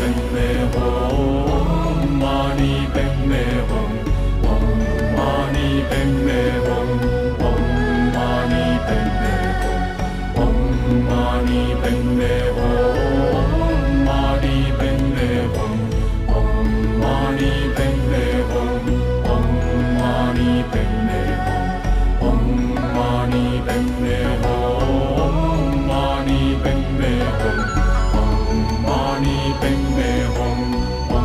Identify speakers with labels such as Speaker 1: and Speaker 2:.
Speaker 1: Mani Padme